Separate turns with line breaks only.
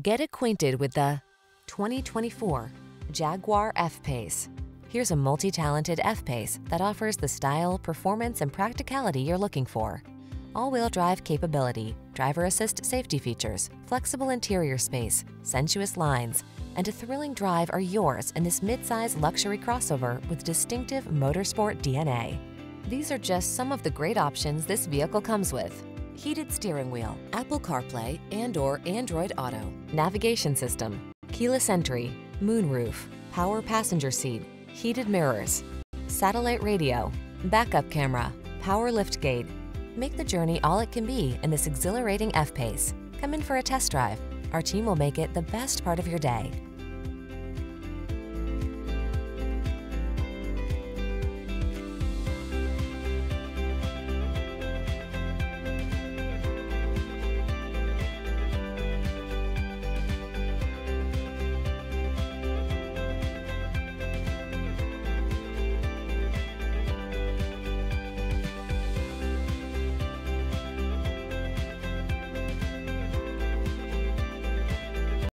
Get acquainted with the 2024 Jaguar F-Pace. Here's a multi-talented F-Pace that offers the style, performance, and practicality you're looking for. All-wheel drive capability, driver assist safety features, flexible interior space, sensuous lines, and a thrilling drive are yours in this midsize luxury crossover with distinctive motorsport DNA. These are just some of the great options this vehicle comes with heated steering wheel, Apple CarPlay and or Android Auto, navigation system, keyless entry, moonroof, power passenger seat, heated mirrors, satellite radio, backup camera, power lift gate. Make the journey all it can be in this exhilarating F-Pace. Come in for a test drive. Our team will make it the best part of your day.